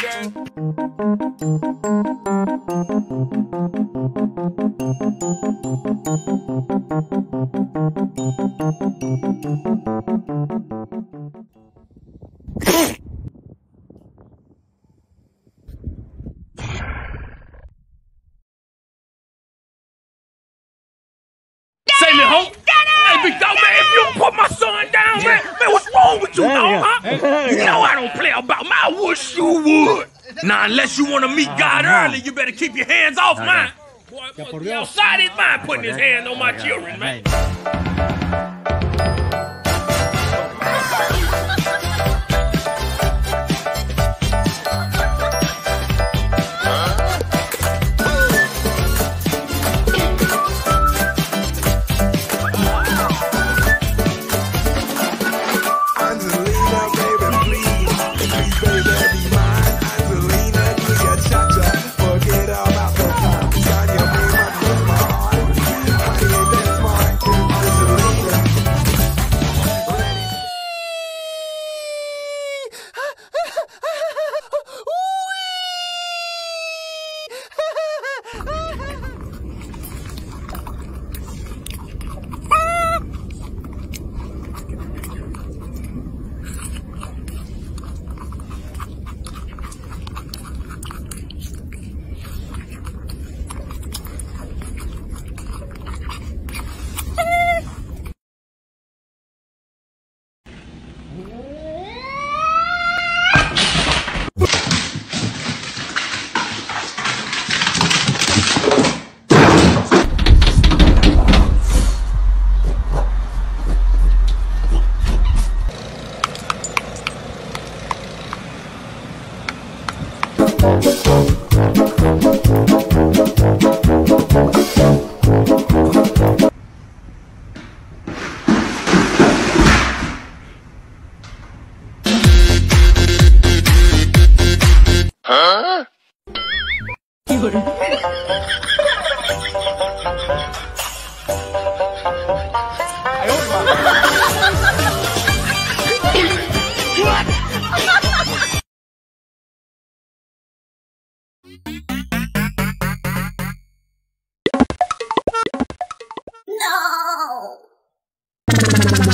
Say me, hope. Hey, big dog, man, if you put my son down, man, man, what's wrong with you, dog, huh? You know I don't play about my I wish you would. Now, unless you want to meet God early, you better keep your hands off mine. Boy, must outside his mind putting his hand on my children, man. 우이! 哎呦我的妈！